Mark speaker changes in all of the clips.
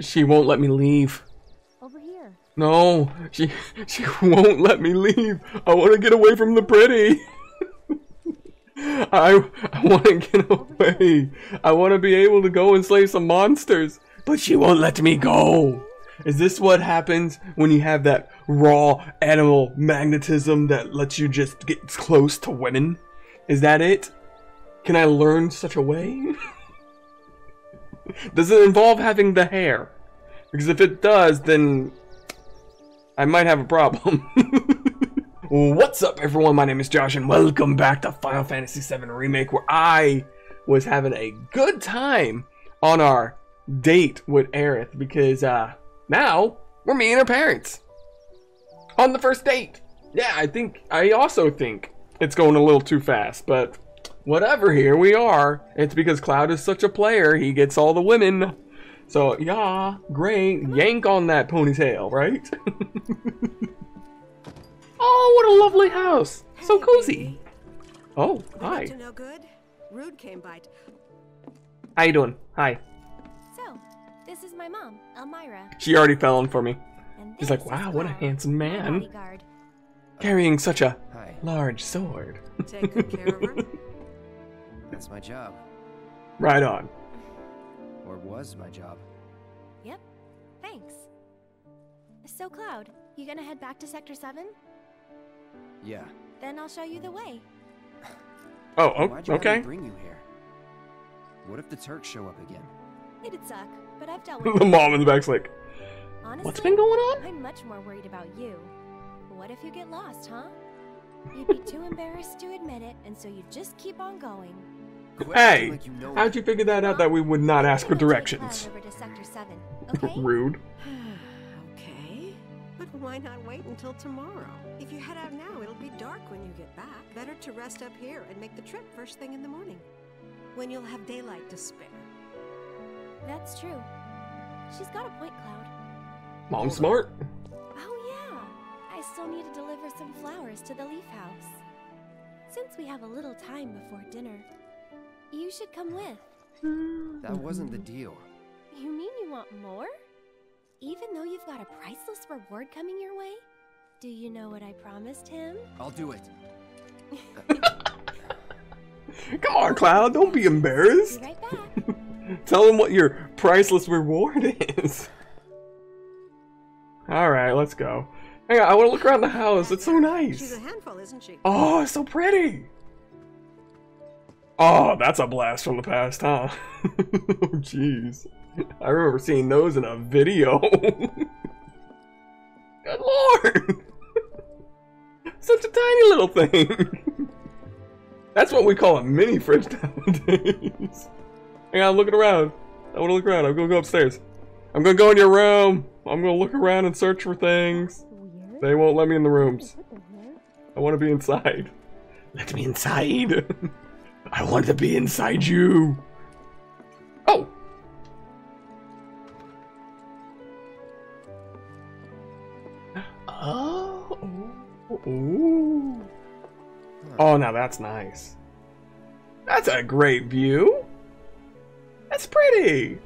Speaker 1: She won't let me leave.
Speaker 2: Over here.
Speaker 1: No, she she won't let me leave. I want to get away from the pretty. I I want to get away. I want to be able to go and slay some monsters, but she won't let me go. Is this what happens when you have that raw animal magnetism that lets you just get close to women? Is that it? Can I learn such a way? does it involve having the hair? Because if it does, then I might have a problem. What's up, everyone? My name is Josh, and welcome back to Final Fantasy VII Remake, where I was having a good time on our date with Aerith because uh, now we're meeting her parents on the first date. Yeah, I think I also think it's going a little too fast, but whatever. Here we are. It's because Cloud is such a player; he gets all the women. So yeah, great. Yank on that ponytail, right? oh, what a lovely house. So cozy. Oh, hi.
Speaker 3: No good. Rude came by.
Speaker 1: How you doing? Hi.
Speaker 2: So, this is my mom, Elmyra.
Speaker 1: She already fell in for me.
Speaker 2: And
Speaker 1: She's like, wow, what a handsome man. Carrying such a large sword.
Speaker 3: Take good care of her.
Speaker 4: that's my job.
Speaker 1: Right on.
Speaker 4: Or was my job.
Speaker 2: Yep. Thanks. So, Cloud, you gonna head back to Sector 7?
Speaker 4: Yeah.
Speaker 2: Then I'll show you the way.
Speaker 1: Oh, oh
Speaker 4: Why'd you have
Speaker 1: okay.
Speaker 4: bring you here? What if the Turks show up again?
Speaker 2: It'd suck, but I've dealt with
Speaker 1: the mom in the back's like,
Speaker 2: Honestly,
Speaker 1: what's been going on?
Speaker 2: I'm much more worried about you. What if you get lost, huh? You'd be too embarrassed to admit it, and so you just keep on going.
Speaker 4: Quit
Speaker 1: Hey,
Speaker 4: like you know
Speaker 1: how'd you figure that out that we would not ask for
Speaker 2: I'm gonna take
Speaker 1: directions?
Speaker 2: Cloud to Sector 7, okay?
Speaker 1: Rude.
Speaker 3: okay. But why not wait until tomorrow? If you head out now, it'll be dark when you get back. Better to rest up here and make the trip first thing in the morning. When you'll have daylight to spare.
Speaker 2: That's true. She's got a point, Cloud.
Speaker 1: Mom's smart.
Speaker 2: Oh, yeah. I still need to deliver some flowers to the Leaf House. Since we have a little time before dinner, you should come with.
Speaker 4: That wasn't the deal.
Speaker 2: You mean you want more? Even though you've got a priceless reward coming your way? Do you know what I promised him?
Speaker 4: I'll do it.
Speaker 1: Come on, Cloud, don't be
Speaker 2: Be
Speaker 1: embarrassed.
Speaker 2: right back.
Speaker 1: Tell him what your priceless reward is. Alright, let's go. Hang on, I want to look around the house. It's so
Speaker 3: She's
Speaker 1: nice.
Speaker 3: a handful, isn't she?
Speaker 1: Oh, it's so pretty. Oh, that's a blast from the past, huh? oh, jeez. I remember seeing those in a video. Good lord! Such a tiny little thing. That's what we call a mini fridge nowadays. Hang on, I'm looking around. I want to look around. I'm gonna go upstairs. I'm gonna go in your room. I'm gonna look around and search for things. They won't let me in the rooms. I want to be inside. Let me inside. I want to be inside you. Oh. Oh. Ooh. Oh, now that's nice. That's a great view. That's pretty.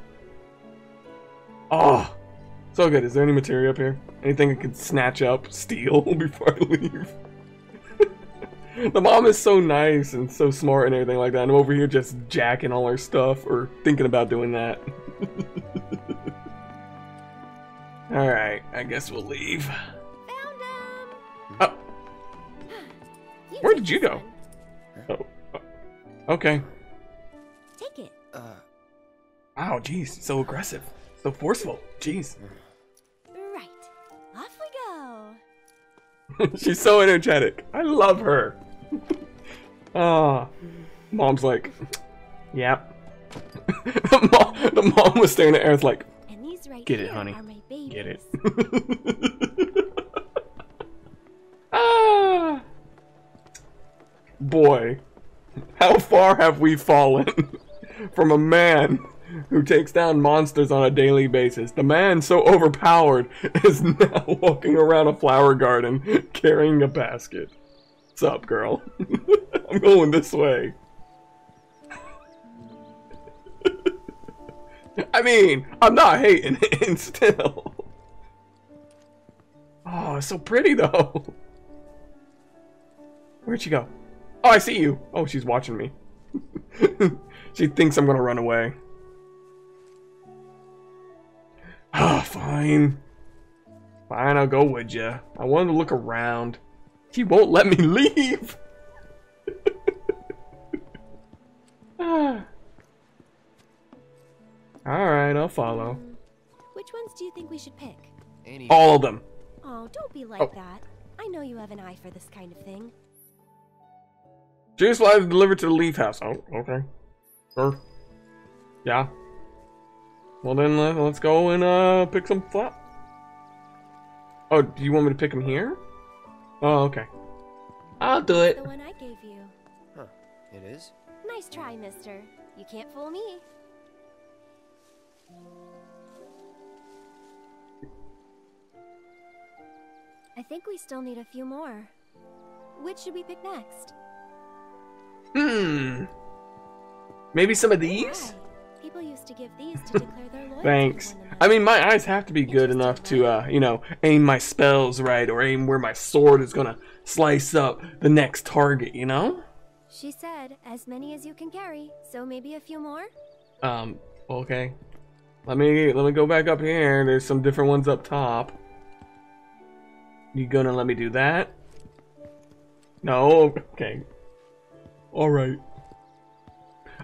Speaker 1: Oh, so good. Is there any material up here? Anything I could snatch up, steal before I leave? the mom is so nice and so smart and everything like that. And I'm over here just jacking all her stuff or thinking about doing that. Alright, I guess we'll leave.
Speaker 2: Found him!
Speaker 1: Oh, Where did you go? oh, oh. Okay.
Speaker 2: Take it.
Speaker 4: Uh,
Speaker 1: Wow, jeez, so aggressive. So forceful. Jeez.
Speaker 2: Right. Off we go.
Speaker 1: She's so energetic. I love her. Ah, mom's like, yep. the, mom, the mom was staring at Aerith like,
Speaker 2: right
Speaker 1: Get it, honey.
Speaker 2: are my babies.
Speaker 1: get it. ah, boy, how far have we fallen from a man who takes down monsters on a daily basis? The man so overpowered is now walking around a flower garden carrying a basket. What's up, girl? I'm going this way. I mean, I'm not hating it still. Oh, it's so pretty though. Where'd she go? Oh, I see you. Oh, she's watching me. she thinks I'm gonna run away. Ah, fine. Fine, I'll go with you. I wanted to look around. She won't let me leave. ah. Alright, I'll follow.
Speaker 2: Which ones do you think we should pick?
Speaker 4: Any
Speaker 1: All of them.
Speaker 2: Oh, don't be like
Speaker 1: Oh.
Speaker 2: that. I know you have an eye for this kind of thing.
Speaker 1: Juice flies delivered to the leaf house. Oh, okay. Sure. Yeah. Well then, let- let's go and uh pick some flap. Oh, do you want me to pick them here? Oh, okay. I'll do it.
Speaker 2: The one I gave you.
Speaker 4: Huh. It is?
Speaker 2: Nice try, mister. You can't fool me. I think we still need a few more. Which should we pick next?
Speaker 1: Hmm. Maybe some of these?
Speaker 2: People used to give these to declare their loyalty
Speaker 1: Thanks. I mean, my eyes have to be good enough to, uh, you know, aim my spells right or aim where my sword is gonna slice up the next target, you know?
Speaker 2: She said, as many as you can carry, so maybe a few more?
Speaker 1: Um, okay. Let me let me go back up here. There's some different ones up top. You gonna let me do that? No. Okay. All right.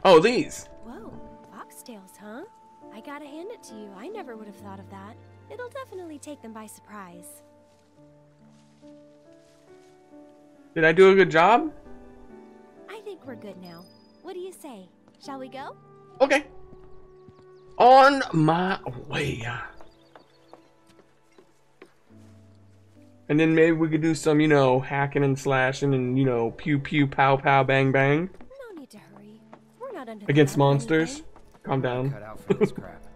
Speaker 1: Oh, these.
Speaker 2: Gotta hand it to you. I never would have thought of that. It'll definitely take them by surprise.
Speaker 1: Did I do a good job?
Speaker 2: I think we're good now. What do you say? Shall we go?
Speaker 1: Okay. On my way. And then maybe we could do some, you know, hacking and slashing and, you know, pew pew pow pow bang bang
Speaker 2: No need to hurry. We're not under
Speaker 1: against monsters.
Speaker 2: anything.
Speaker 1: Calm down.
Speaker 4: Cut out for this crap.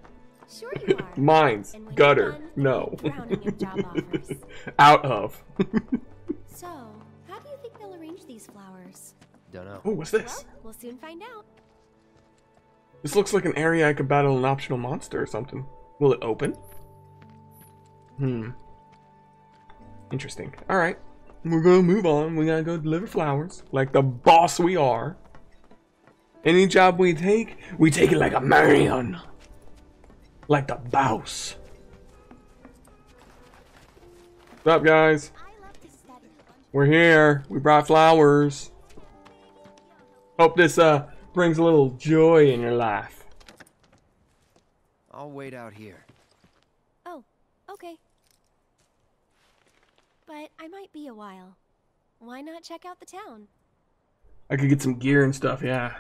Speaker 2: Sure you are.
Speaker 1: Mines. Gutter.
Speaker 2: done,
Speaker 1: No.
Speaker 2: drowning in job offers.
Speaker 1: Out of.
Speaker 2: So, how do you think they'll arrange these flowers?
Speaker 4: Don't know.
Speaker 1: oh, what's this?
Speaker 2: Well, we'll soon find out.
Speaker 1: This looks like an area I could battle an optional monster or something. Will it open? Hmm. Interesting. Alright. We're gonna move on. We gotta go deliver flowers. Like the boss we are. Any job we take, we take it like a man. Like the boss. What's up, guys?
Speaker 2: I love to study.
Speaker 1: We're here. We brought flowers. Hope this uh brings a little joy in your life.
Speaker 4: I'll wait out here.
Speaker 2: Oh, okay. But I might be a while. Why not check out the town?
Speaker 1: I could get some gear and stuff, yeah.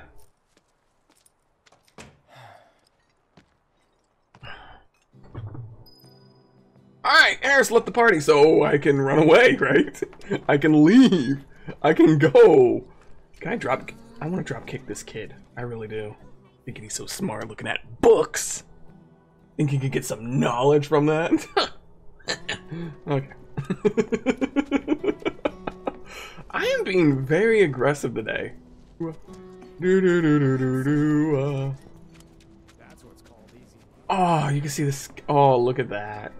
Speaker 1: Alright, Aerith left the party, so I can run away, right? I can leave. I can go. Can I drop... I want to drop kick this kid. I really do. Thinking he's so smart looking at books. Think he could get some knowledge from that? okay. I am being very aggressive today. Do, do, do, do, do, do, uh. Oh, you can see this. Oh, look at that.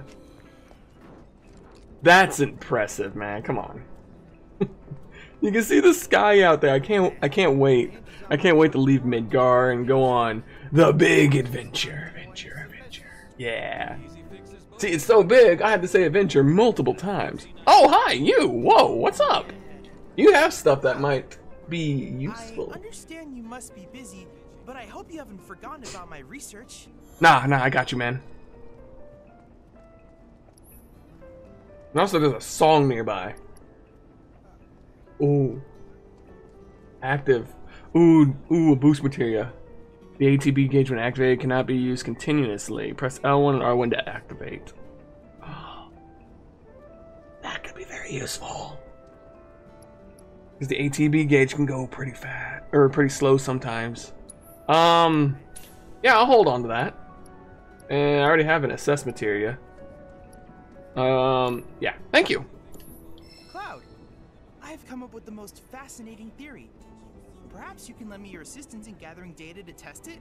Speaker 1: That's impressive, man. Come on. you can see the sky out there. I can't. I can't wait. I can't wait to leave Midgar and go on the big adventure. Adventure. Adventure. Yeah. See, it's so big. I had to say adventure multiple times. Oh, hi, you. Whoa, what's up? You have stuff that might be useful.
Speaker 5: I understand you must be busy, but I hope you haven't forgotten about my research.
Speaker 1: Nah, nah, I got you, man. And also, there's a song nearby. Ooh. Active. Ooh, ooh, a boost materia. The ATB gauge, when activated, cannot be used continuously. Press L1 and R1 to activate. That could be very useful. Because the ATB gauge can go pretty fast, or pretty slow sometimes. Um, yeah, I'll hold on to that. And I already have an assess materia. Um, yeah, thank you.
Speaker 5: Cloud, I have come up with the most fascinating theory. Perhaps you can lend me your assistance in gathering data to test it?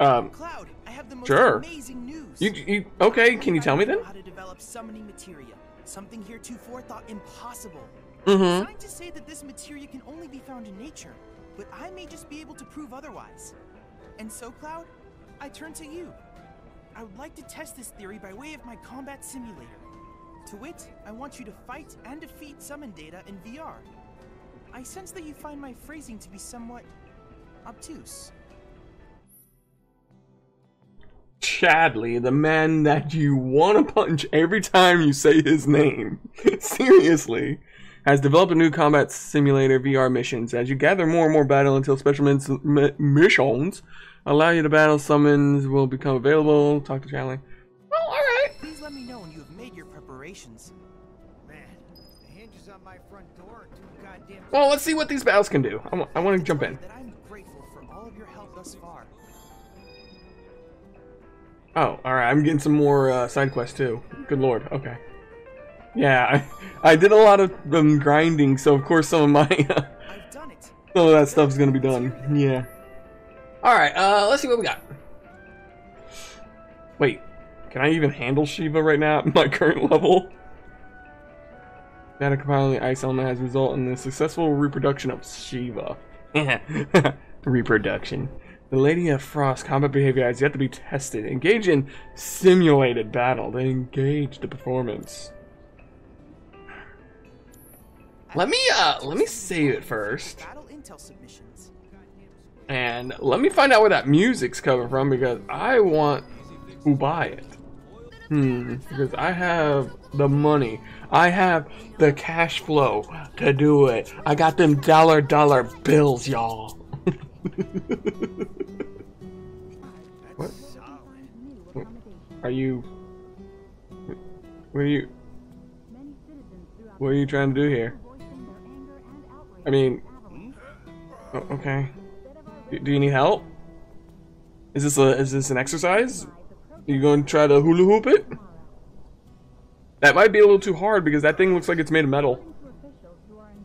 Speaker 1: Um,
Speaker 5: Cloud, I have the most
Speaker 1: Sure.
Speaker 5: amazing news.
Speaker 1: you, you okay? Can you tell me then?
Speaker 5: How to develop summoning materia, something heretofore thought impossible.
Speaker 1: Mm-hmm.
Speaker 5: Scientists say that this materia can only be found in nature, but I may just be able to prove otherwise. And so, Cloud, I turn to you. I would like to test this theory by way of my combat simulator. To wit, I want you to fight and defeat summon data in VR. I sense that you find my phrasing to be somewhat obtuse.
Speaker 1: Chadley, the man that you want to punch every time you say his name, seriously, has developed a new combat simulator VR missions. As you gather more and more battle until special missions allow you to battle, summons will become available. Talk to Chadley. Well, alright.
Speaker 5: Please let me know when you have made your preparations.
Speaker 6: Man, the hinges on my front door are too goddamn.
Speaker 1: Well, let's see what these battles can do. I wa- I want to jump in.
Speaker 5: I'm grateful for all of your help thus far.
Speaker 1: Oh, alright. I'm getting some more uh, side quests too. Good lord. Okay. Yeah, I, I did a lot of um, grinding, so of course some of my
Speaker 5: I've done it.
Speaker 1: some of that stuff's gonna be done. Yeah. Alright, uh, let's see what we got. Wait, can I even handle Shiva right now at my current level? Data compiling the ice element has resulted in the successful reproduction of Shiva. reproduction. The Lady of Frost combat behavior has yet to be tested. Engage in simulated battle to engage the performance. Let me uh let me save it first.
Speaker 5: Battle intel submissions.
Speaker 1: And let me find out where that music's coming from because I want to buy it. Hmm, because I have the money. I have the cash flow to do it. I got them dollar dollar bills, y'all. what? Are you What are you What are you trying to do here? I mean, o- okay. Do- you need help? Is this a is this an exercise? You to try to hula hoop it? That might be a little too hard because that thing looks like it's made of metal.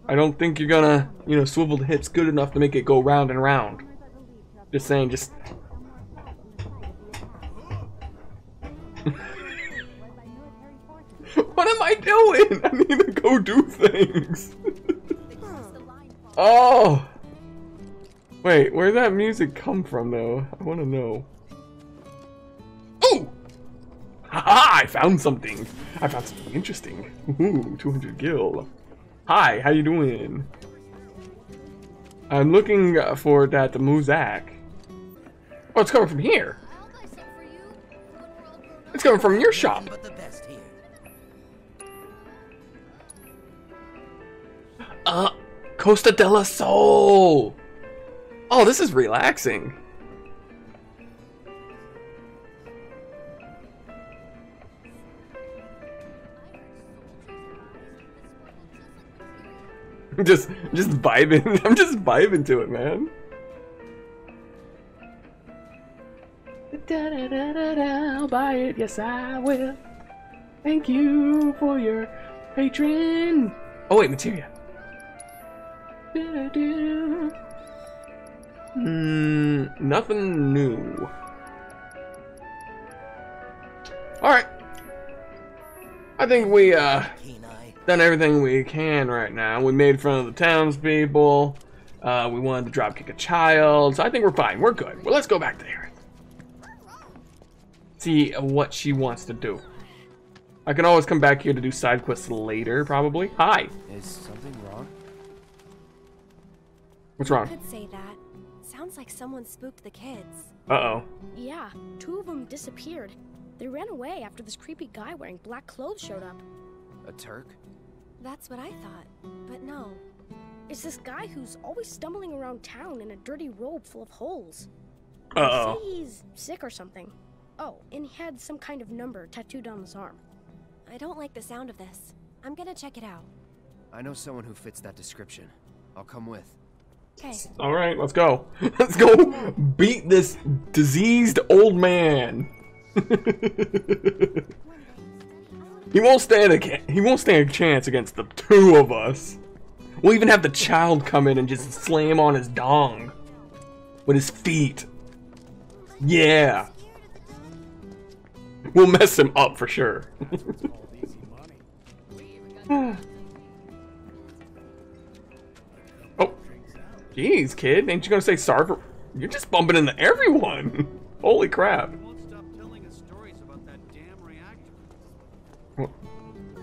Speaker 1: I don't think you're gonna, you know, swivel the hips good enough to make it go round and round. Just saying, just. what am I doing? I need to go do things. oh. Wait, where'd that music come from, though? I want to know. Oh! Haha! I found something. I found something interesting. Ooh, 200 gil. Hi, how you doing? I'm looking for that Muzak. Oh, it's coming from here. It's coming from your shop. Uh, Costa della Sol. Oh, this is relaxing. just, just vibing. I'm just vibing to it, man. I'll buy it. Yes, I will. Thank you for your patron. Oh wait, materia. Hmm, nothing new. Alright. I think we, uh, done everything we can right now. We made fun of the townspeople. Uh, we wanted to dropkick a child. So I think we're fine. We're good. Well, let's go back to there. See what she wants to do. I can always come back here to do side quests later, probably. Hi.
Speaker 4: Is something wrong?
Speaker 1: What's wrong?
Speaker 2: Could say that. Sounds like someone spooked the kids.
Speaker 1: Uh-oh.
Speaker 7: Yeah, two of them disappeared. They ran away after this creepy guy wearing black clothes showed up.
Speaker 4: A Turk?
Speaker 2: That's what I thought. But no.
Speaker 7: It's this guy who's always stumbling around town in a dirty robe full of holes.
Speaker 1: Uh-oh.
Speaker 7: Say he's sick or something. Oh, and he had some kind of number tattooed on his arm.
Speaker 2: I don't like the sound of this. I'm gonna check it out.
Speaker 4: I know someone who fits that description. I'll come with.
Speaker 2: Okay.
Speaker 1: All right, let's go. Let's go beat this diseased old man. he won't stand a he won't stand a chance against the two of us. We'll even have the child come in and just slam on his dong with his feet. Yeah. We'll mess him up for sure. Jeez, kid. Ain't you gonna say sorry for... You're just bumping into everyone. Holy crap.
Speaker 6: won't stop telling us stories about that damn reactor.
Speaker 1: What,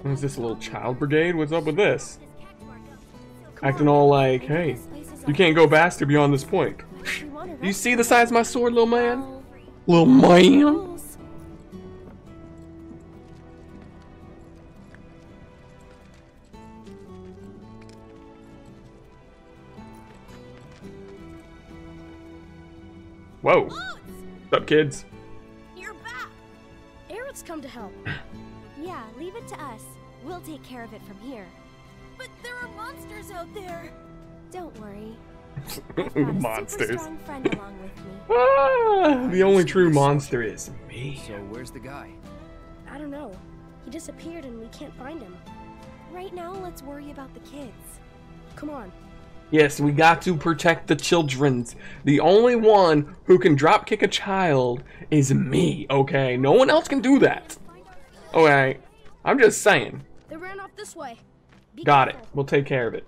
Speaker 1: what is this, a little child brigade? What's up with this? Acting all like, hey, you can't go faster beyond this point. You see the size of my sword, little man? Little man? Whoa. What's up, kids?
Speaker 2: You're back!
Speaker 7: Aerith's come to help.
Speaker 2: Yeah, leave it to us. We'll take care of it from here. But there are monsters out there! Don't worry. I've got a super
Speaker 1: Monsters.
Speaker 2: strong friend along with me.
Speaker 1: Ah, the only true monster is me.
Speaker 4: So where's the guy?
Speaker 7: I don't know. He disappeared and we can't find him.
Speaker 2: Right now, let's worry about the kids.
Speaker 7: Come on.
Speaker 1: Yes, we got to protect the children's. The only one who can drop kick a child is me, okay? No one else can do that. Okay, I'm just saying.
Speaker 7: They ran off this way. Be
Speaker 1: Got it. We'll take care of it.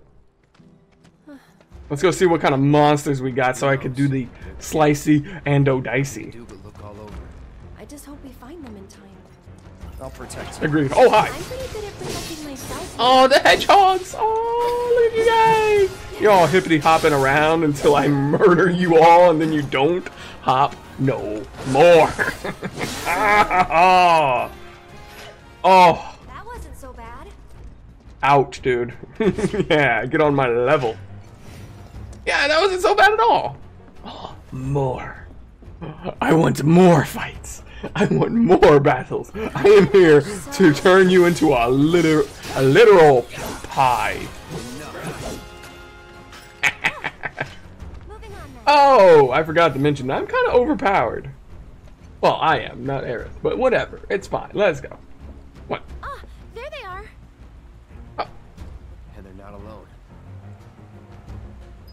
Speaker 1: Let's go see what kind of monsters we got so I could do the slicey and dicey.
Speaker 4: Do but look all over.
Speaker 2: I just hope we find them in time.
Speaker 4: I'll protect you.
Speaker 1: Agreed. Oh, hi.
Speaker 2: I'm pretty good at protecting myself.
Speaker 1: Oh, the hedgehogs! Oh, look at you guys! You're all hippity hopping around until I murder you all, and then you don't hop no more. oh, oh,
Speaker 2: That wasn't so bad.
Speaker 1: ouch, dude. yeah, get on my level. Yeah, that wasn't so bad at all. Oh, more. I want more fights. I want more battles. I am here to turn you into a liter a literal pie.
Speaker 2: Moving on then.
Speaker 1: Oh, I forgot to mention I'm kind of overpowered. Well, I am, not Aerith, but whatever. It's fine. Let's go. What?
Speaker 2: Ah, there they are.
Speaker 4: And they're not alone.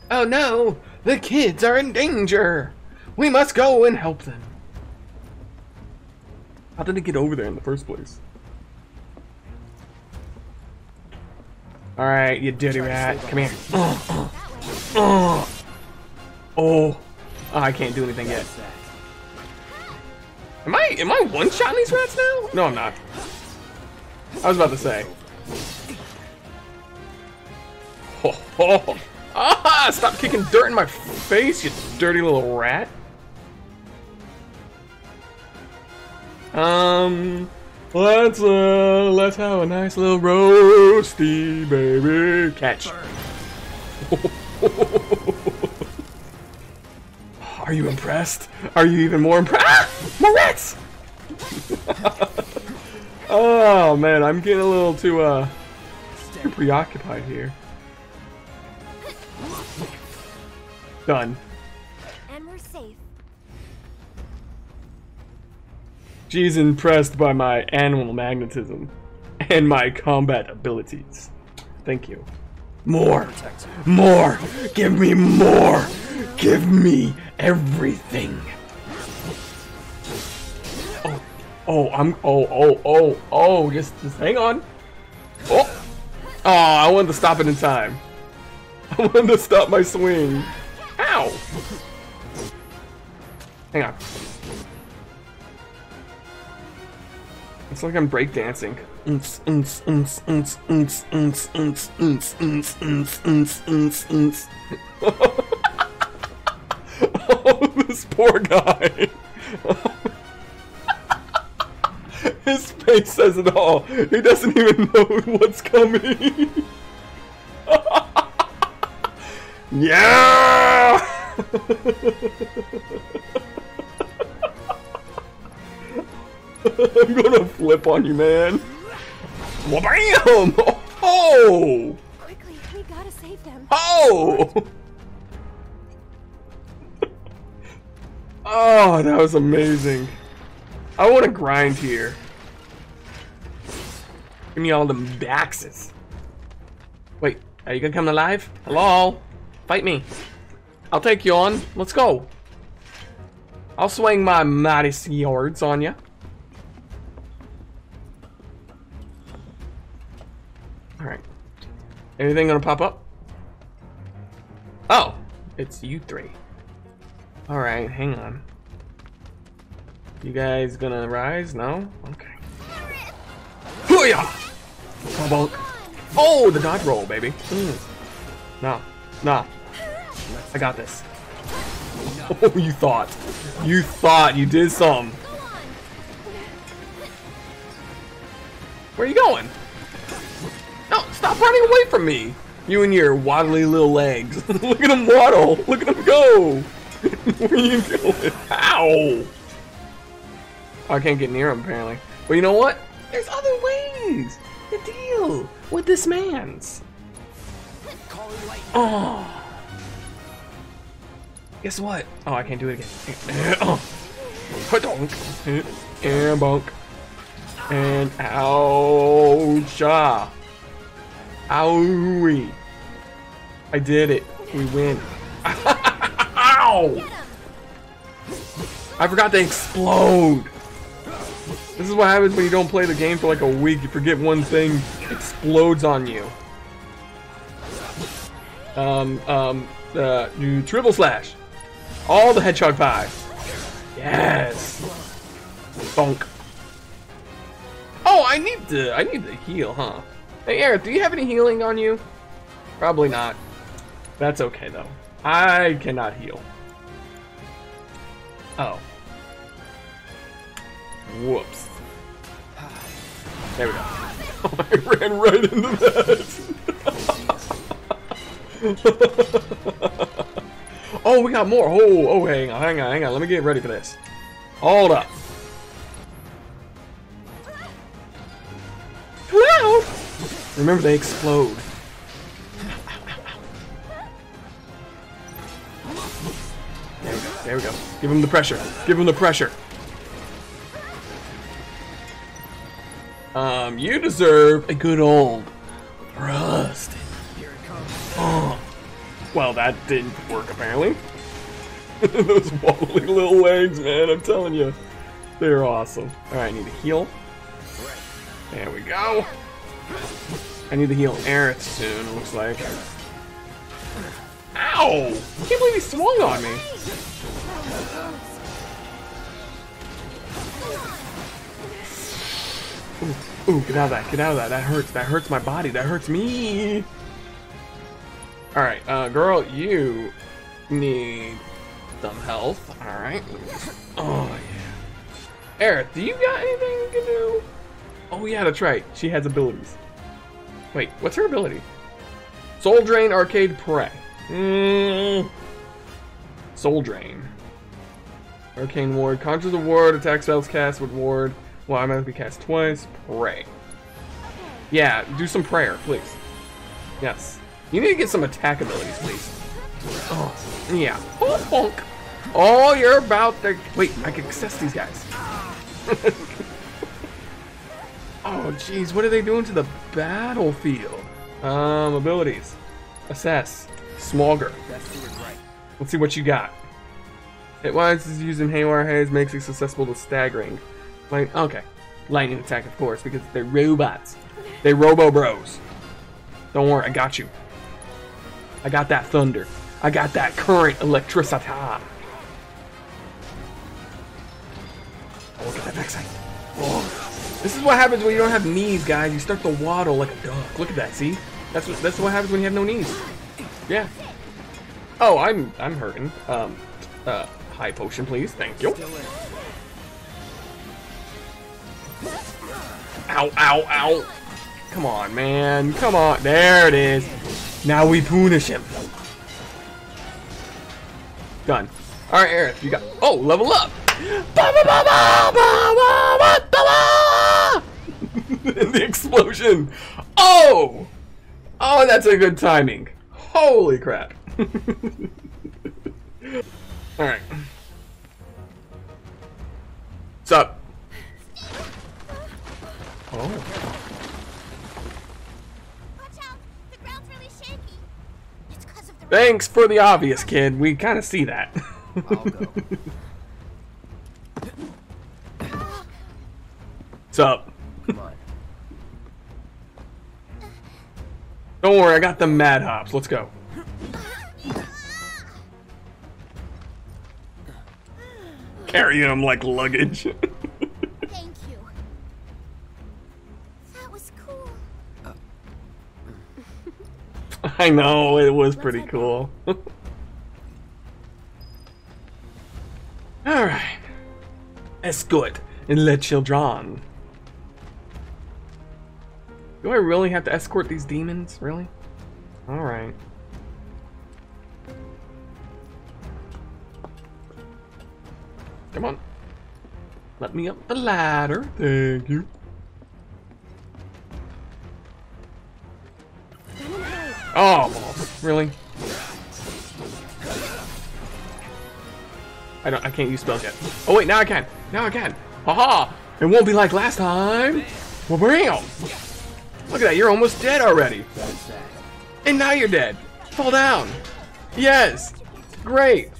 Speaker 1: Oh no! The kids are in danger! We must go and help them. How did it get over there in the first place? Alright, you dirty rat. Come here. Oh, oh, oh. I can't do anything yet. Am I am I one shotting these rats now? No, I'm not. I was about to say. Oh, oh. Ah! Stop kicking dirt in my face, you dirty little rat. Um, let's uh, let's have a nice little roasty, baby. Catch. Are you impressed? Are you even more impressed? Ah! More rats! oh man, I'm getting a little too uh too preoccupied here. Done. She's impressed by my animal magnetism and my combat abilities. Thank you. More! More! Give me more! Give me everything! Oh, oh, I'm, oh, oh, oh, oh, just, just hang on. Oh! Oh, I wanted to stop it in time. I wanted to stop my swing. Ow! Hang on. It's like I'm breakdancing. oh, this poor guy. His face says it all. He doesn't even know what's coming. yeah! I'm gonna flip on you, man. Bam! Oh!
Speaker 2: Quickly, we gotta save them.
Speaker 1: Oh! Oh, that was amazing. I want to grind here. Give me all them baxes. Wait, are you gonna come alive? Hello? Fight me. I'll take you on. Let's go. I'll swing my mighty swords on you. Anything gonna pop up? Oh, it's you three. Alright, hang on. You guys gonna rise? No? Okay. Hooyah! Bonk. Oh, the dodge roll, baby. Mm. No, no. I got this. Oh, you thought. You thought you did some. Where are you going? No, stop running away from me. You and your waddly little legs. Look at him waddle. Look at him go. Where are you going? Ow. Oh, I can't get near him, apparently. But you know what? There's other ways to deal with this man's. Oh. Guess what? Oh, I can't do it again. Oh. Donk. Eh, eh, and bunk. And oucha. Ah. Owie. I did it. We win. Ow! I forgot to explode. This is what happens when you don't play the game for like a week. You forget one thing, explodes on you. Um, um, uh, triple slash. All the hedgehog five. Yes. Bonk. Oh, I need to, I need to heal, huh? Hey, Aerith, do you have any healing on you? Probably not. That's okay, though. I cannot heal. Oh. Whoops. There we go. Oh, I ran right into that. oh, we got more. Oh, oh, hang on, hang on, hang on. Let me get ready for this. Hold up. Cloud! Remember, they explode. There we go. There we go. Give him the pressure. Give him the pressure. Um, you deserve a good old thrust. Oh. Well, that didn't work apparently. Those wobbly little legs, man, I'm telling you. They're awesome. Alright, I need to heal. There we go. I need to heal Aerith soon, it looks like. Ow! I can't believe he swung on me. Ooh, ooh, get out of that, get out of that. That hurts, that hurts my body, that hurts me. Alright, uh, girl, you need some health. Alright. Oh, yeah. Aerith, do you got anything you can do? Oh, yeah, that's right. She has abilities. Wait, what's her ability? Soul Drain, Arcade Prey. Mm. Soul Drain. Arcane Ward. Conjures a ward. Attack spells cast with ward. Well, I'm to be cast twice. Pray. Yeah, do some prayer, please. Yes. You need to get some attack abilities, please. Oh, yeah. Oh. Oh, you're about to... Wait, I can access these guys. oh, jeez. What are they doing to the battlefield? Um, abilities. Assess. Smogger. Let's see what you got. It was is using Haywire Haze makes it susceptible to staggering. Light okay. Lightning attack, of course, because they're robots. They robo bros. Don't worry, I got you. I got that thunder. I got that current electricity. Oh, look at that backside. Oh. This is what happens when you don't have knees, guys. You start to waddle like a duck. Look at that, see? That's what that's what happens when you have no knees. Yeah. Oh, I'm I'm hurting. Um uh high potion please, thank you. Ow, ow, ow. Come on, man. Come on. There it is. Now we punish him. Done. Alright, Aerith, you got... Oh, level up! in the explosion. Oh! Oh, that's a good timing. Holy crap. Alright. What's up? Oh.
Speaker 2: Really
Speaker 1: Thanks for the obvious, kid. We kind of see that. What's up?
Speaker 4: Come on.
Speaker 1: Don't worry, I got the mad hops. Let's go. Carrying them like luggage.
Speaker 2: Thank you. That was cool.
Speaker 1: I know, it was pretty cool. Alright. Escort and let children. Do I really have to escort these demons? Really? Alright. Come on. Let me up the ladder. Thank you. Oh, really? I don't. I can't use spells yet. Oh wait, now I can. Now I can. Haha! It won't be like last time. Well, bam! Look at that. You're almost dead already. And now you're dead. Fall down. Yes. Great.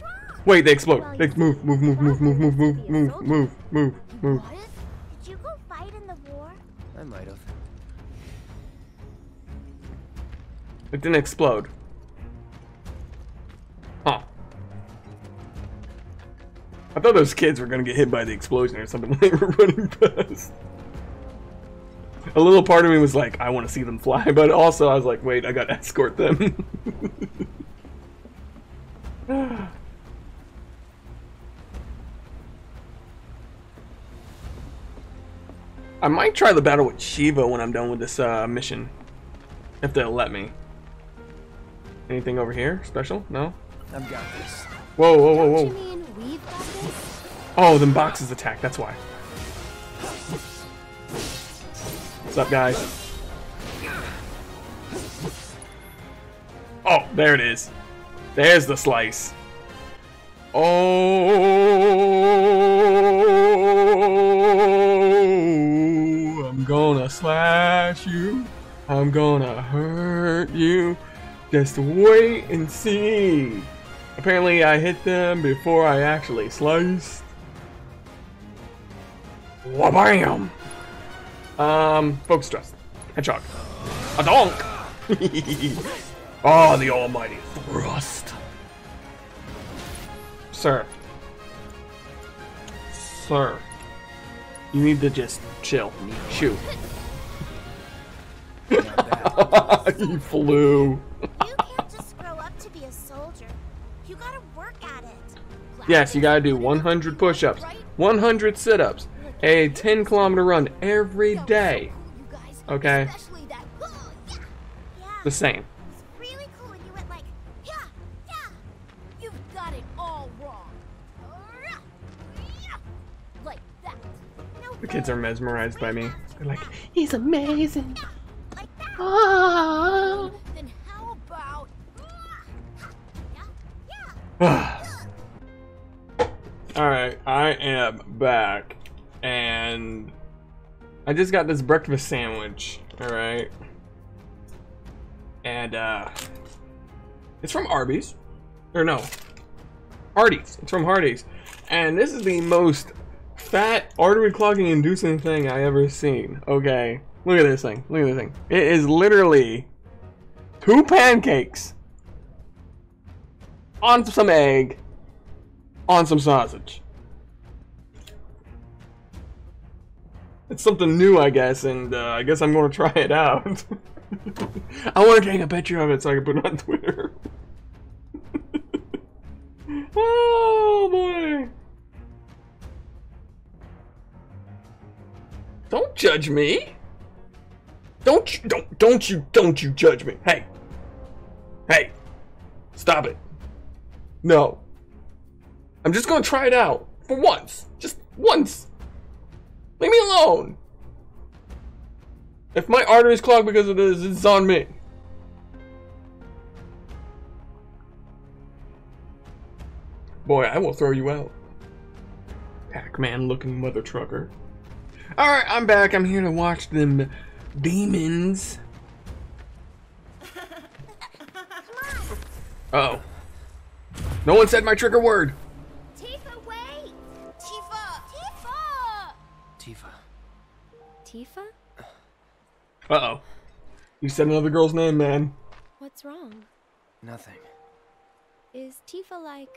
Speaker 1: Wait, they explode. They move, move, move, move, move, move, move, move, move, move, move.
Speaker 2: Did you go fight in the war?
Speaker 4: I might have.
Speaker 1: It didn't explode. Huh. I thought those kids were gonna get hit by the explosion or something when they were running past. A little part of me was like, I want to see them fly, but also I was like, wait, I gotta escort them. I might try the battle with Shiva when I'm done with this uh, mission. If they'll let me. Anything over here? Special? No?
Speaker 4: I've got this.
Speaker 1: Whoa, whoa, whoa,
Speaker 2: Don't you
Speaker 1: whoa.
Speaker 2: mean we've got this?
Speaker 1: Oh, them boxes attack, that's why. What's up, guys? Oh, there it is. There's the slice. Oh, I'm gonna slash you. I'm gonna hurt you. Just wait and see. Apparently, I hit them before I actually sliced. Wabam! Um, folks dress. Hedgehog. A donk! Ah, oh, the almighty thrust. Sir. Sir. You need to just chill. Shoot. he flew. Yes, you gotta do 100 push-ups, 100 sit-ups, a 10 kilometer run every day. Okay? The same. The kids are mesmerized by me. They're like,
Speaker 2: he's amazing. Ah!
Speaker 1: Alright, I am back. And I just got this breakfast sandwich. Alright. And uh it's from Arby's. Or no. Hardee's. It's from Hardee's. And this is the most fat artery clogging inducing thing I ever seen. Okay. Look at this thing. Look at this thing. It is literally two pancakes on some egg on some sausage. It's something new, I guess, and uh, I guess I'm going to try it out. I want to take a picture of it so I can put it on Twitter. oh boy! Don't judge me. Don't you don't don't you don't you judge me. Hey. Hey. Stop it. No. I'm just gonna try it out for once. Just once. Leave me alone. If my arteries clogged because of this, it's on me. Boy, I will throw you out. Pac-Man looking mother trucker. Alright, I'm back. I'm here to watch them demons. Uh oh. No one said my trigger word.
Speaker 2: Tifa, wait! Tifa! Tifa!
Speaker 4: Tifa.
Speaker 2: Tifa?
Speaker 1: Uh oh. You said another girl's name, man.
Speaker 2: What's wrong?
Speaker 4: Nothing.
Speaker 2: Is Tifa like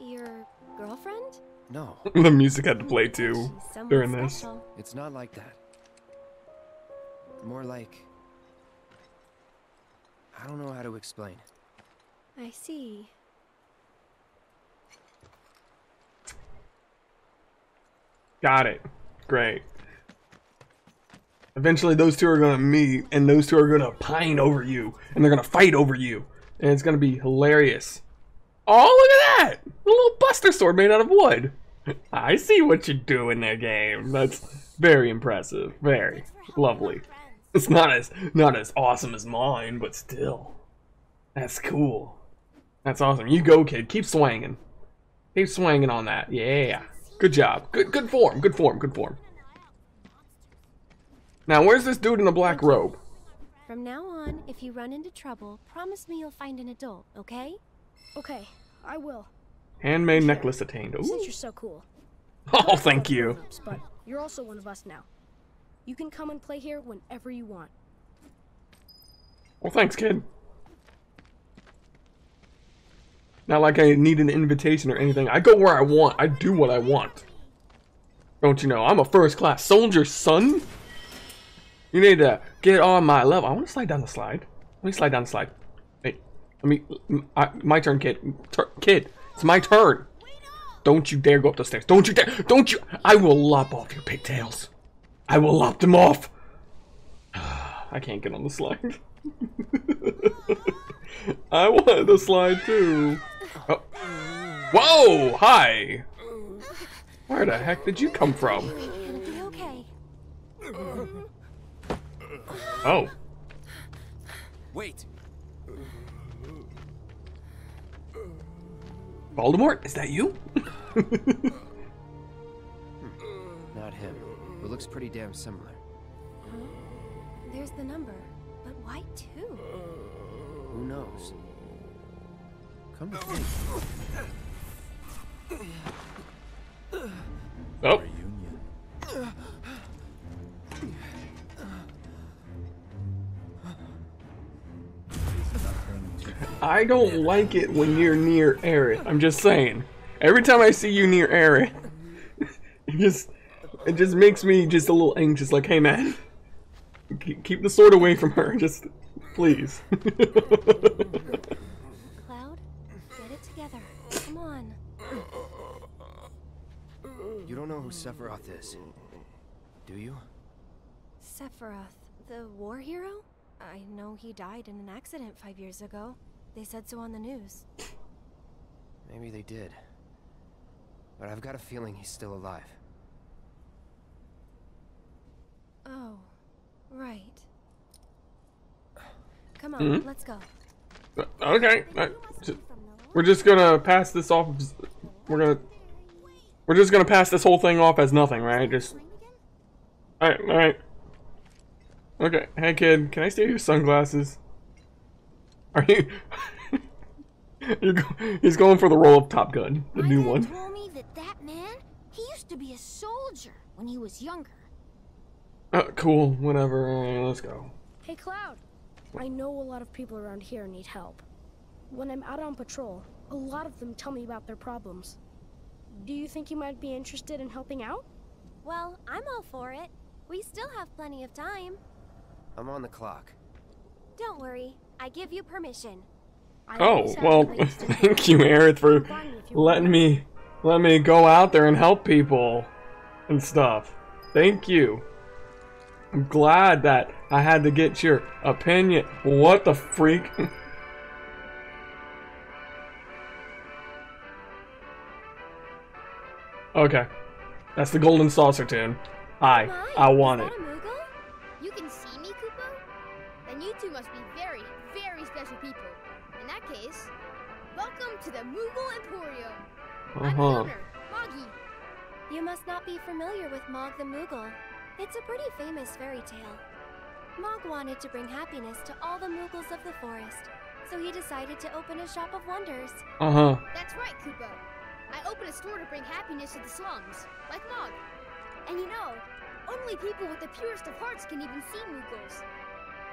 Speaker 2: your girlfriend?
Speaker 4: No,
Speaker 1: the music had to play too during this.
Speaker 2: special.
Speaker 4: it's not like that. More like. I don't know how to explain.
Speaker 2: I see.
Speaker 1: Got it. Great. Eventually, those two are gonna meet, and those two are gonna pine over you, and they're gonna fight over you, and it's gonna be hilarious. Oh, look at that! A little Buster sword made out of wood. I see what you do in that game. That's very impressive. Very lovely. It's not as not as awesome as mine, but still, that's cool. That's awesome. You go, kid. Keep swinging. Keep swinging on that. Yeah. Good job. Good good form. Good form. Good form. Now, where's this dude in the black robe?
Speaker 2: From now on, if you run into trouble, promise me you'll find an adult, okay?
Speaker 7: Okay, I will.
Speaker 1: Handmade necklace attained.
Speaker 7: Since you're so cool.
Speaker 1: Oh, thank you.
Speaker 7: But you're also one of us now. You can come and play here whenever you want.
Speaker 1: Well, thanks, kid. Not like I need an invitation or anything. I go where I want. I do what I want. Don't you know? I'm a first class soldier, son. You need to get on my level. I want to slide down the slide. Let me slide down the slide. Wait. Let me. my turn, kid. Tur- kid. It's my turn. Don't you dare go up the stairs. Don't you dare. Don't you. I will lop off your pigtails. I will lop them off. I can't get on the slide. I wanted the slide too. Oh. Whoa! Hi! Where the heck did you come from?
Speaker 2: It'll be okay.
Speaker 1: Oh.
Speaker 4: Wait!
Speaker 1: Voldemort? Is that you?
Speaker 4: Not him. But looks pretty damn similar.
Speaker 2: There's the number. But why two?
Speaker 4: Who knows? Come to think.
Speaker 1: Oh. I don't like it when you're near Aerith. I'm just saying. Every time I see you near Aerith, it just it just makes me just a little anxious. Like, hey man, keep, keep the sword away from her. Just please.
Speaker 2: Cloud, get it together. Come on.
Speaker 4: You don't know who Sephiroth is, do you?
Speaker 2: Sephiroth, the war hero? I know he died in an accident five years ago. They said so on the news.
Speaker 4: Maybe they did. But I've got a feeling he's still alive.
Speaker 2: Oh, right. Come on,
Speaker 1: Mhm.
Speaker 2: let's go.
Speaker 1: okay, uh, we're just gonna pass this off. We're gonna we're just gonna pass this whole thing off as nothing, right? Just all right, all right. Okay, hey kid, can I steal your sunglasses? Are you? You're go he's going for the role of Top Gun, the
Speaker 8: My
Speaker 1: new
Speaker 8: dad
Speaker 1: one.
Speaker 8: told me that that man, he used to be a soldier when he was younger.
Speaker 1: Uh, cool, whatever. All right, let's go.
Speaker 7: Hey, Cloud. I know a lot of people around here need help. When I'm out on patrol, a lot of them tell me about their problems. Do you think you might be interested in helping out?
Speaker 2: Well, I'm all for it. We still have plenty of time.
Speaker 4: I'm on the clock.
Speaker 2: Don't worry, I give you permission.
Speaker 7: I
Speaker 1: Oh well,
Speaker 7: plans to help.
Speaker 1: thank you, Aerith, for
Speaker 7: Find me if you
Speaker 1: letting me let me go out there and help people and stuff. Thank you. I'm glad that I had to get your opinion. What the freak? okay, that's the golden saucer tune. Hi, oh
Speaker 2: My,
Speaker 1: I want
Speaker 2: is
Speaker 1: it.
Speaker 8: Two must be very, very special people. In that case, welcome to the Moogle Emporium.
Speaker 1: Uh
Speaker 8: I'm the
Speaker 1: huh.
Speaker 8: owner, Moggy.
Speaker 2: You must not be familiar with Mog the Moogle. It's a pretty famous fairy tale. Mog wanted to bring happiness to all the Moogles of the forest, so he decided to open a shop of wonders.
Speaker 1: Uh huh.
Speaker 8: That's right, Kupo. I opened a store to bring happiness to the slums, like Mog. And you know, Only people with the purest of hearts can even see Moogles.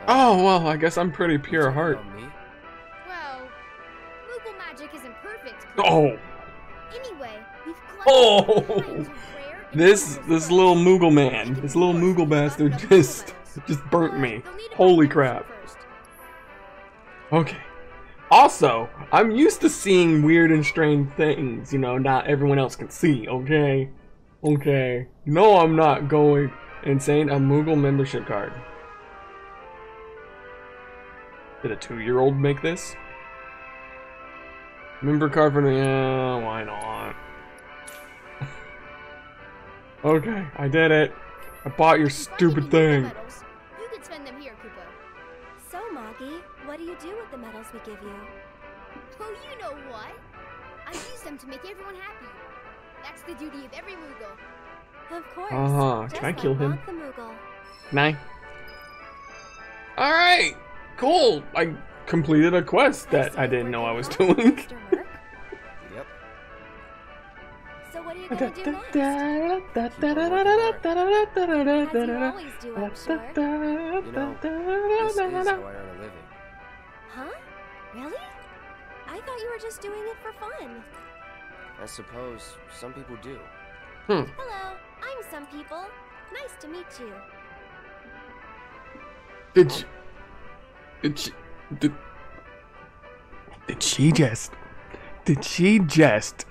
Speaker 1: Oh, well, I guess I'm pretty pure
Speaker 4: Talking
Speaker 1: heart.
Speaker 4: about me?
Speaker 8: Well, Moogle magic isn't perfect.
Speaker 1: Oh,
Speaker 8: Anyway, we've collected
Speaker 1: Oh.
Speaker 8: all kinds of rare and
Speaker 1: this this little Moogle man, this little Moogle bastard just just burnt me.
Speaker 8: they'll need to find
Speaker 1: Holy crap. Okay. Also, I'm used to seeing weird and strange things, you know, not everyone else can see, okay? Okay. No, I'm not going insane. A Moogle membership card. Did a two year old make this? Member the. Yeah, why not? okay, I did it. I bought your
Speaker 8: like
Speaker 1: stupid thing.
Speaker 8: You could spend them here, Kupo.
Speaker 2: So, Moggy, what do you do with the medals we give you?
Speaker 8: Oh, you know what? I use them to make everyone happy. That's the duty of every Moogle.
Speaker 2: Of course.
Speaker 1: Uh-huh.
Speaker 2: Just
Speaker 1: Can I
Speaker 2: like
Speaker 1: kill him?
Speaker 2: Mog the Moogle.
Speaker 1: Nine. Alright! Cool! I completed a quest that I didn't know I was doing.
Speaker 4: Yep.
Speaker 2: So what are you gonna do next? As you always do, I'm sure.
Speaker 4: You know, this is how I earn a living.
Speaker 2: Huh? Really? I thought you were just doing it for fun.
Speaker 4: I suppose some people do. Hmm.
Speaker 2: Hello, I'm some people. Nice to meet you.
Speaker 1: Did she, did she, did, did she just, did she just,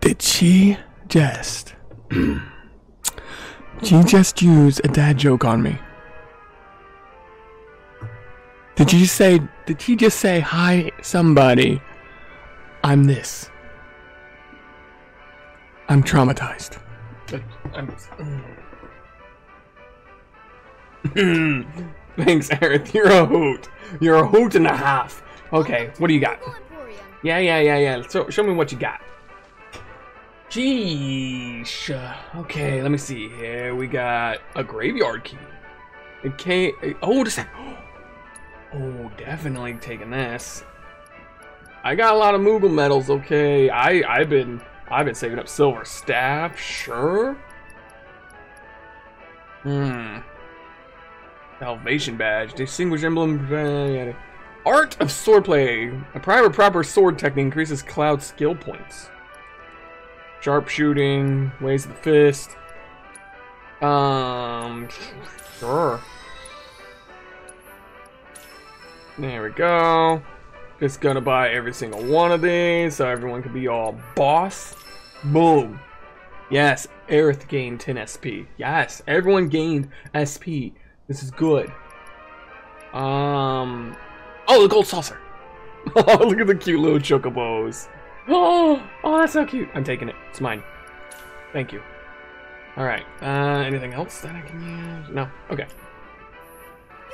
Speaker 1: did she just, she just use a dad joke on me? Did you say, did she just say, hi, somebody, I'm this. I'm traumatized. I'm, Thanks, Aerith. You're a hoot. You're a hoot and a half. Okay, what do you got? Yeah, yeah, yeah, yeah. So, show me what you got. Geesh. Okay, let me see here. We got a graveyard key. Okay. Oh, just Oh, definitely taking this. I got a lot of Moogle medals. Okay, I I've been I've been saving up silver staff. Sure. Hmm. Salvation badge. Distinguished emblem. Art of swordplay. A private proper sword technique increases Cloud skill points. Sharpshooting. Ways of the fist. Um. Sure. There we go. Just gonna buy every single one of these so everyone can be all boss. Boom. Yes, Aerith gained 10 SP. Yes, everyone gained SP. This is good. Um. Oh, the gold saucer. Oh, look at the cute little chocobos. Oh, oh, that's so cute. I'm taking it. It's mine. Thank you. All right. Uh, anything else that I can use? No. Okay.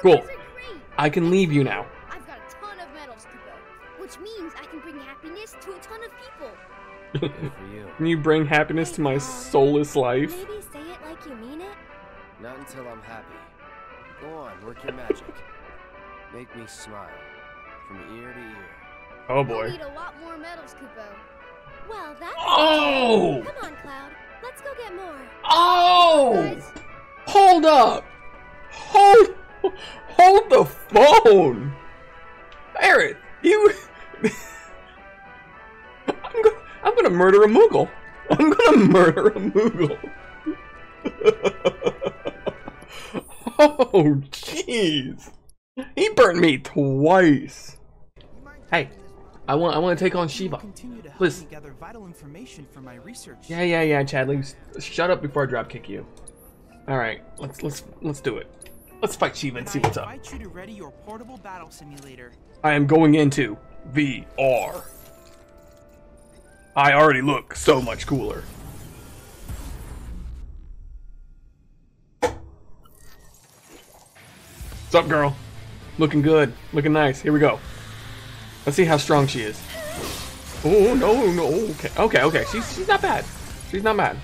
Speaker 1: Cool.
Speaker 8: guys are great.
Speaker 1: I can leave you now.
Speaker 8: I've got a ton of medals, Kupo, which means I can bring happiness to a ton of people.
Speaker 4: You.
Speaker 1: Can you bring happiness to my soulless life?
Speaker 2: Maybe say it like you mean it.
Speaker 4: Not until I'm happy. Go on, work your magic. Make me smile. From ear to ear.
Speaker 1: Oh
Speaker 8: We'll
Speaker 1: boy.
Speaker 8: need a lot more medals, Kupo.
Speaker 2: Well, that's
Speaker 1: Oh!
Speaker 2: Come on, Cloud. Let's go get more.
Speaker 1: Oh!
Speaker 8: Guys,
Speaker 1: Hold up! Hold, hold the phone, Aerith. You. I'm gonna, I'm gonna murder a Moogle. I'm gonna murder a Moogle. Oh, jeez. He burned me twice. Hey,
Speaker 5: taking this with
Speaker 1: I want, I want to take on? Shiva. Please.
Speaker 5: gather vital information for my research.
Speaker 1: Yeah, yeah, yeah, Chadley. Shut up before I drop kick you. All right, let's let's let's do it. Let's fight Shiva and see what's up.
Speaker 5: invite you to ready your portable battle simulator.
Speaker 1: I am going into VR. I already look so much cooler. What's up, girl? Looking good. Looking nice. Here we go. Let's see how strong she is. Oh, no, no. Okay, okay, okay. She's, she's not bad. She's not bad.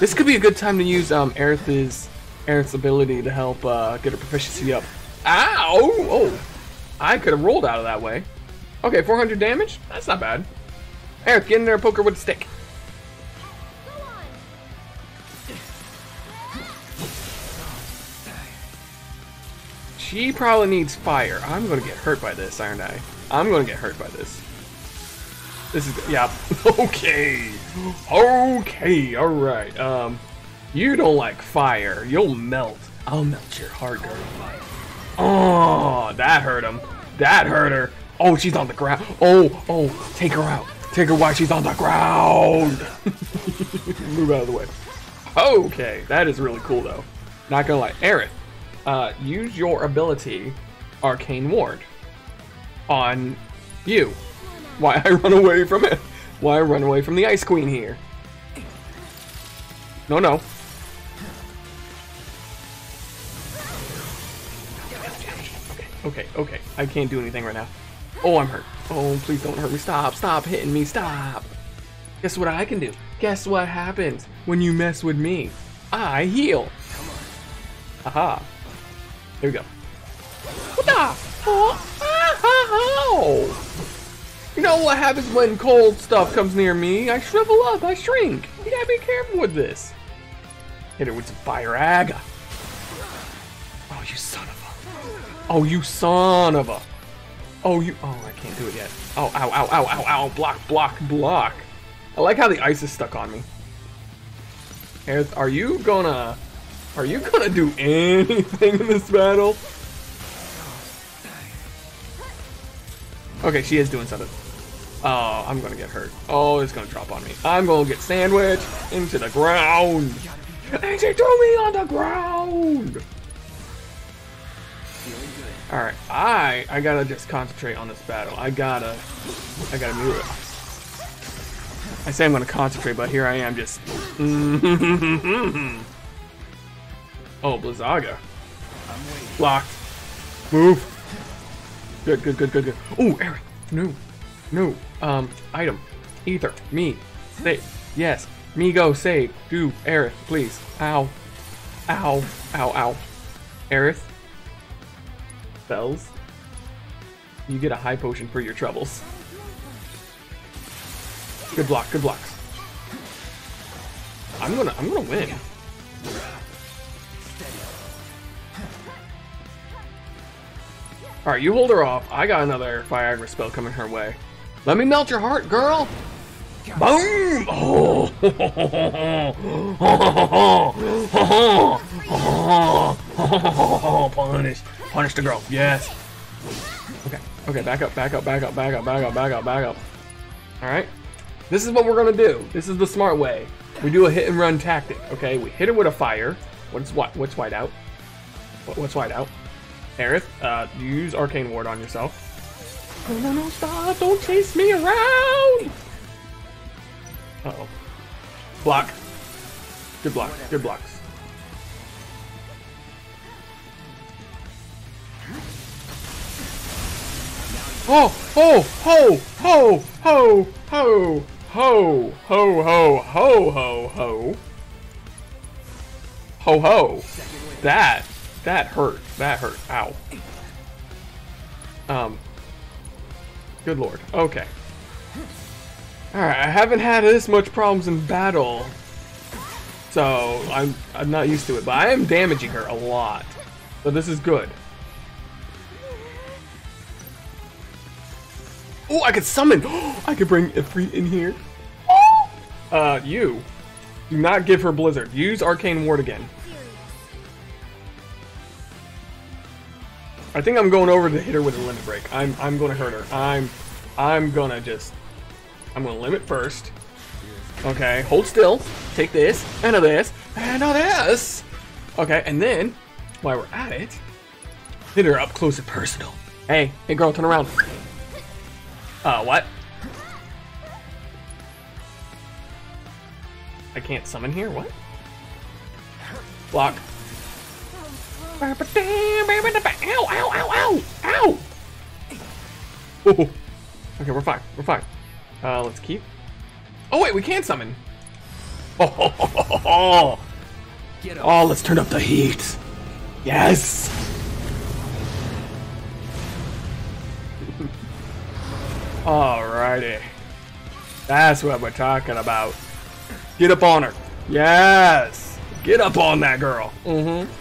Speaker 1: This could be a good time to use um, Aerith's, Aerith's ability to help uh, get her proficiency up. Ow! Oh! I could have rolled out of that way. Okay, 400 damage? That's not bad. Aerith, get in there poke her with a stick. She probably needs fire. I'm gonna get hurt by this, aren't I? I'm gonna get hurt by this. This is yeah. Okay. Okay. All right. Um, you don't like fire. You'll melt. I'll melt your heart, girl. Oh, that hurt him. That hurt her. Oh, she's on the ground. Oh, oh, take her out. Take her while she's on the ground. Move out of the way. Okay, that is really cool though. Not gonna lie. Aerith, uh, use your ability, Arcane Ward, on you. Why I run away from it? Why I run away from the Ice Queen here? No, no. Okay, okay. Okay. I can't do anything right now. Oh, I'm hurt. Oh, please don't hurt me. Stop, stop hitting me. Stop. Guess what I can do? Guess what happens when you mess with me? I heal. Aha. Here we go. What the? Oh, ah, ah, oh. You know what happens when cold stuff comes near me? I shrivel up, I shrink. You gotta be careful with this. Hit her with some Firaga. Oh, you son of a. Oh, you son of a. Oh, you. Oh, I can't do it yet. Oh, ow, ow, ow, ow, ow. Block, block, block. I like how the ice is stuck on me. Are you gonna. Are you gonna do anything in this battle? Okay, she is doing something. Oh, I'm gonna get hurt. Oh, it's gonna drop on me. I'm gonna get sandwiched into the ground. And she threw me on the ground. All right, I I gotta just concentrate on this battle. I gotta I gotta move it. I say I'm gonna concentrate, but here I am just. oh, Blizzaga. Blocked. Move. Good, good, good, good, good. Oh, Aaron. No. No. Um, item. Ether. Me. Save. Yes. Me go save. Do. Aerith, please. Ow. Ow. Ow, ow. Aerith. Bells. You get a high potion for your troubles. Good block, good blocks. I'm gonna I'm gonna win. Alright, you hold her off. I got another Viagra spell coming her way. Let me melt your heart, girl! Boom! Oh! Punish. Punish the girl. Yes. Okay. Okay, back up, back up, back up, back up, back up, back up, back up. Alright. This is what we're gonna do. This is the smart way. We do a hit and run tactic, okay? We hit her with a fire. What's what? What's white out? What's white out? Aerith, uh, use Arcane Ward on yourself. No, no, no, stop! Don't chase me around! Uh oh. Block. Good block. Good blocks. Oh, ho, ho, ho, ho, ho, ho, ho, ho, ho, ho, ho. Ho, ho. That, that hurt. That hurt. Ow. Um. Good lord. Okay. Alright, I haven't had this much problems in battle. So, I'm, I'm not used to it. But I am damaging her a lot. So this is good. Oh, I could summon! I could bring Ifrit in here. Uh, you. Do not give her Blizzard. Use Arcane Ward again. I think I'm going over to hit her with a limit break. I'm I'm gonna hurt her. I'm I'm gonna just I'm gonna limit first. Okay, hold still. Take this, and a this, and a this. Okay, and then while we're at it, hit her up close and personal. Hey, hey girl, turn around. Uh, what? I can't summon here? What? Block. Okay, we're fine. We're fine. Uh, let's keep. Oh, wait, we can summon. Oh, oh, oh, oh. oh let's turn up the heat. Yes! Alrighty. That's what we're talking about. Get up on her. Yes! Get up on that girl. Mm-hmm.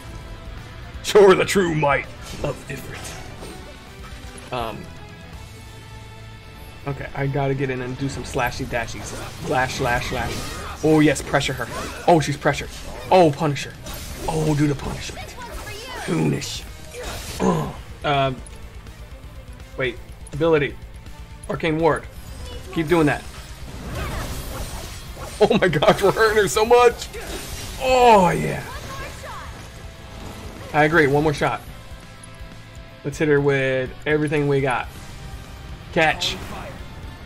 Speaker 1: Show her the true might of Ifrit. Um. Okay, I gotta get in and do some slashy dashies. Slash, slash, slash. Oh yes, pressure her. Oh, she's pressured. Oh, punish her. Oh, do the punishment. Punish. Oh. Um. Wait. Ability. Arcane ward. Keep doing that. Oh my gosh, we're hurting her so much. Oh yeah. I agree. One more shot. Let's hit her with everything we got. Catch.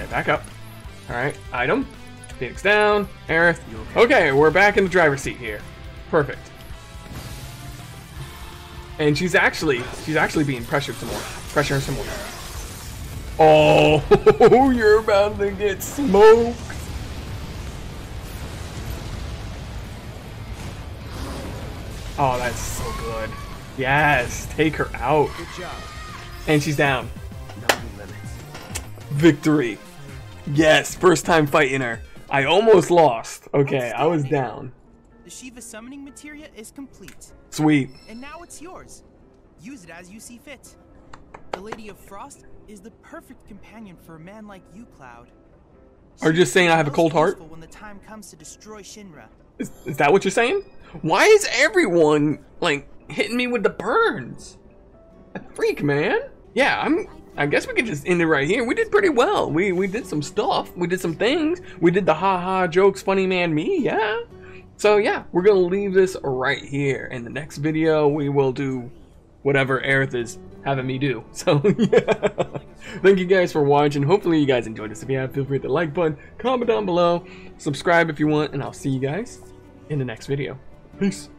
Speaker 1: Okay, back up. All right, item. Phoenix down. Aerith. Okay, we're back in the driver's seat here. Perfect. And she's actually she's actually being pressured some more. Pressure her some more. Oh, you're about to get smoked. Oh, that's so good. Yes, take her out.
Speaker 6: Good job.
Speaker 1: And she's down. Victory. Yes, first time fighting her. I almost lost. Okay, I was down.
Speaker 5: The Shiva summoning materia is complete,
Speaker 1: Sweet.
Speaker 5: and now it's yours. Use it as you see fit. The Lady of Frost is the perfect companion for a man like you, Cloud.
Speaker 1: Are you just saying I have a cold heart?
Speaker 5: When the time comes to destroy Shinra.
Speaker 1: Is, is that what you're saying? Why is everyone like hitting me with the burns? A freak, man. Yeah, I'm. I guess we could just end it right here. We did pretty well. We we did some stuff. We did some things. We did the ha ha jokes, funny man me. Yeah. So yeah, we're gonna leave this right here. In the next video, we will do whatever Aerith is having me do. So yeah. Thank you guys for watching. Hopefully you guys enjoyed this. If you have, feel free to hit the like button, comment down below, subscribe if you want, and I'll see you guys in the next video. Peace.